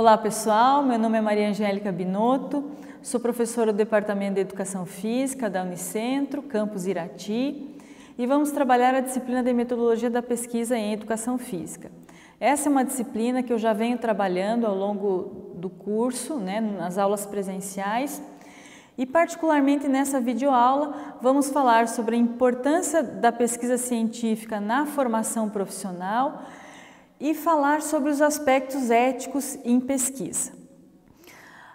Olá pessoal, meu nome é Maria Angélica Binotto, sou professora do Departamento de Educação Física da Unicentro, campus Irati, e vamos trabalhar a disciplina de Metodologia da Pesquisa em Educação Física. Essa é uma disciplina que eu já venho trabalhando ao longo do curso, né, nas aulas presenciais, e particularmente nessa videoaula vamos falar sobre a importância da pesquisa científica na formação profissional, e falar sobre os aspectos éticos em pesquisa.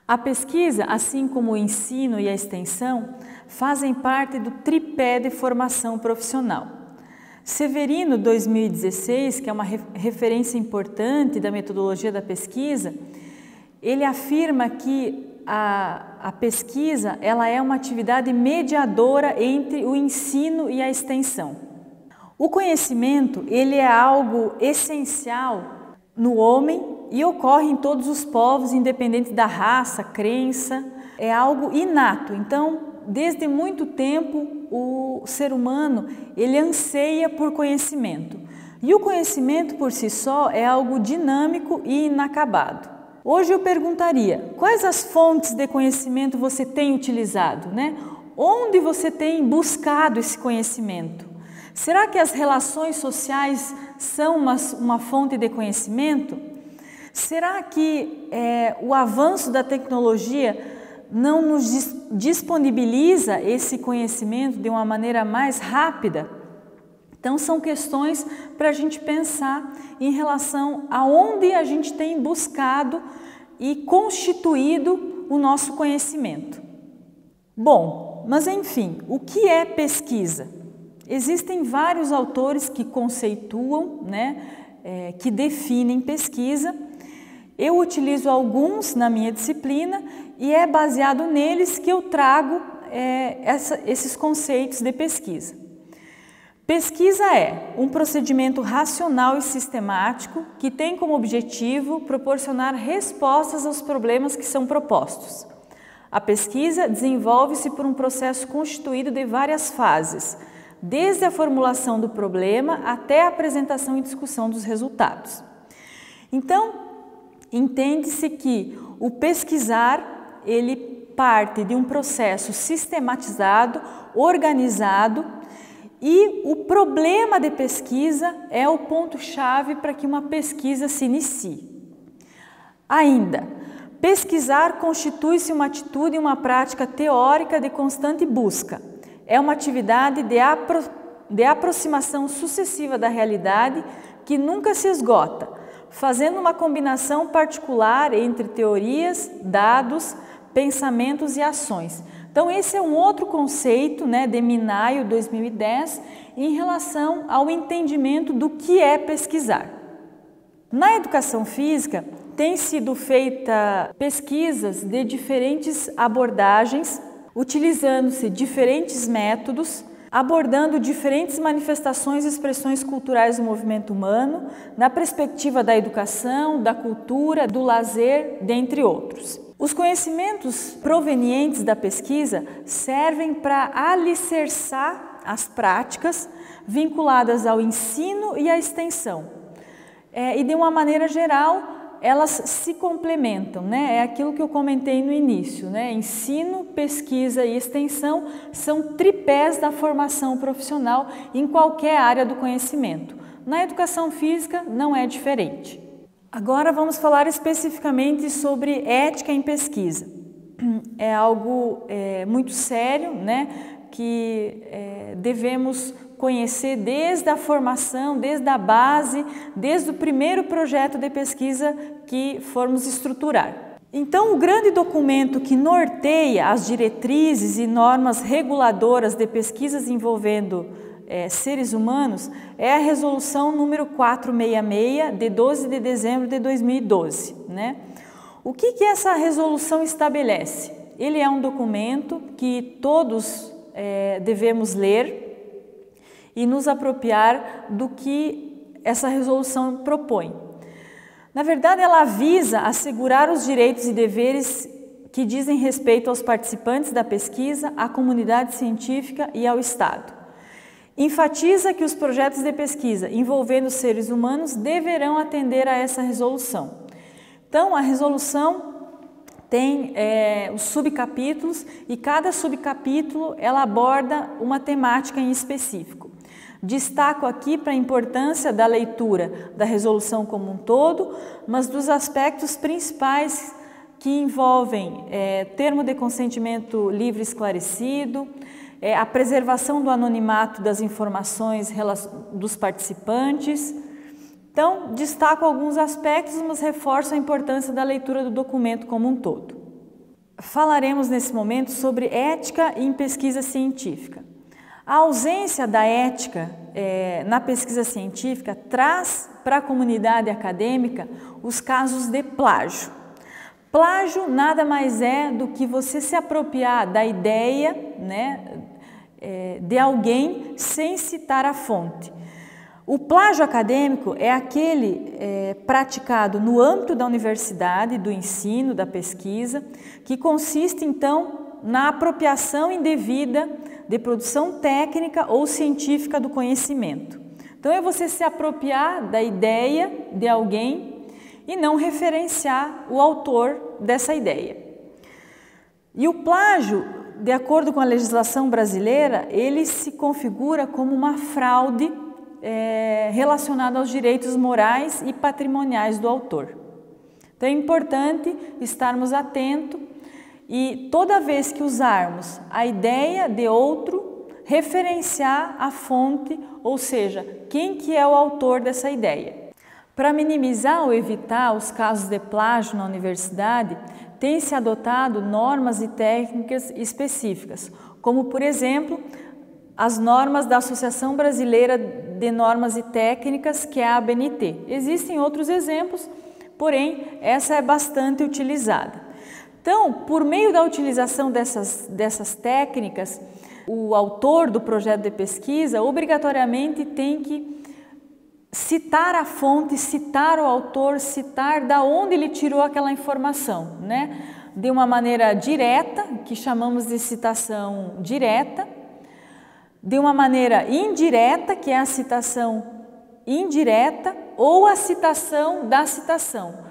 A pesquisa, assim como o ensino e a extensão, fazem parte do tripé de formação profissional. Severino 2016, que é uma referência importante da metodologia da pesquisa, ele afirma que a, a pesquisa ela é uma atividade mediadora entre o ensino e a extensão. O conhecimento, ele é algo essencial no homem e ocorre em todos os povos, independente da raça, crença, é algo inato. Então, desde muito tempo, o ser humano, ele anseia por conhecimento. E o conhecimento por si só é algo dinâmico e inacabado. Hoje eu perguntaria: quais as fontes de conhecimento você tem utilizado, né? Onde você tem buscado esse conhecimento? Será que as relações sociais são uma, uma fonte de conhecimento? Será que é, o avanço da tecnologia não nos disponibiliza esse conhecimento de uma maneira mais rápida? Então, são questões para a gente pensar em relação a onde a gente tem buscado e constituído o nosso conhecimento. Bom, mas enfim, o que é pesquisa? Existem vários autores que conceituam, né, é, que definem pesquisa. Eu utilizo alguns na minha disciplina e é baseado neles que eu trago é, essa, esses conceitos de pesquisa. Pesquisa é um procedimento racional e sistemático que tem como objetivo proporcionar respostas aos problemas que são propostos. A pesquisa desenvolve-se por um processo constituído de várias fases desde a formulação do problema até a apresentação e discussão dos resultados. Então, entende-se que o pesquisar, ele parte de um processo sistematizado, organizado, e o problema de pesquisa é o ponto-chave para que uma pesquisa se inicie. Ainda, pesquisar constitui-se uma atitude e uma prática teórica de constante busca é uma atividade de, apro de aproximação sucessiva da realidade que nunca se esgota, fazendo uma combinação particular entre teorias, dados, pensamentos e ações. Então, esse é um outro conceito né, de Minayo 2010 em relação ao entendimento do que é pesquisar. Na educação física, tem sido feita pesquisas de diferentes abordagens utilizando-se diferentes métodos, abordando diferentes manifestações e expressões culturais do movimento humano, na perspectiva da educação, da cultura, do lazer, dentre outros. Os conhecimentos provenientes da pesquisa servem para alicerçar as práticas vinculadas ao ensino e à extensão. É, e de uma maneira geral, elas se complementam, né? É aquilo que eu comentei no início, né? Ensino, pesquisa e extensão são tripés da formação profissional em qualquer área do conhecimento. Na educação física não é diferente. Agora vamos falar especificamente sobre ética em pesquisa. É algo é, muito sério, né? Que é, devemos conhecer desde a formação, desde a base, desde o primeiro projeto de pesquisa que formos estruturar. Então, o grande documento que norteia as diretrizes e normas reguladoras de pesquisas envolvendo é, seres humanos é a resolução número 466 de 12 de dezembro de 2012. Né? O que, que essa resolução estabelece? Ele é um documento que todos é, devemos ler e nos apropriar do que essa resolução propõe. Na verdade, ela visa assegurar os direitos e deveres que dizem respeito aos participantes da pesquisa, à comunidade científica e ao Estado. Enfatiza que os projetos de pesquisa envolvendo seres humanos deverão atender a essa resolução. Então, a resolução tem é, os subcapítulos e cada subcapítulo ela aborda uma temática em específico. Destaco aqui para a importância da leitura da resolução como um todo, mas dos aspectos principais que envolvem é, termo de consentimento livre esclarecido, é, a preservação do anonimato das informações dos participantes. Então, destaco alguns aspectos, mas reforço a importância da leitura do documento como um todo. Falaremos nesse momento sobre ética em pesquisa científica. A ausência da ética é, na pesquisa científica traz para a comunidade acadêmica os casos de plágio. Plágio nada mais é do que você se apropriar da ideia né, é, de alguém sem citar a fonte. O plágio acadêmico é aquele é, praticado no âmbito da universidade, do ensino, da pesquisa, que consiste então na apropriação indevida de produção técnica ou científica do conhecimento. Então, é você se apropriar da ideia de alguém e não referenciar o autor dessa ideia. E o plágio, de acordo com a legislação brasileira, ele se configura como uma fraude é, relacionada aos direitos morais e patrimoniais do autor. Então é importante estarmos atentos e toda vez que usarmos a ideia de outro, referenciar a fonte, ou seja, quem que é o autor dessa ideia. Para minimizar ou evitar os casos de plágio na universidade, tem se adotado normas e técnicas específicas, como por exemplo, as normas da Associação Brasileira de Normas e Técnicas, que é a ABNT. Existem outros exemplos, porém essa é bastante utilizada. Então, por meio da utilização dessas, dessas técnicas, o autor do projeto de pesquisa obrigatoriamente tem que citar a fonte, citar o autor, citar da onde ele tirou aquela informação, né? De uma maneira direta, que chamamos de citação direta, de uma maneira indireta, que é a citação indireta, ou a citação da citação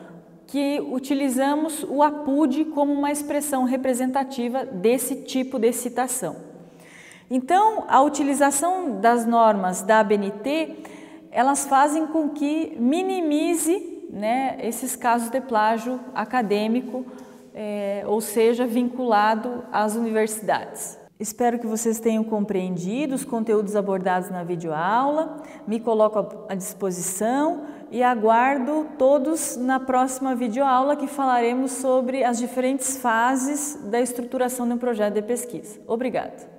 que utilizamos o APUD como uma expressão representativa desse tipo de citação. Então, a utilização das normas da ABNT, elas fazem com que minimize né, esses casos de plágio acadêmico, é, ou seja, vinculado às universidades. Espero que vocês tenham compreendido os conteúdos abordados na videoaula. Me coloco à disposição e aguardo todos na próxima videoaula que falaremos sobre as diferentes fases da estruturação de um projeto de pesquisa. Obrigada.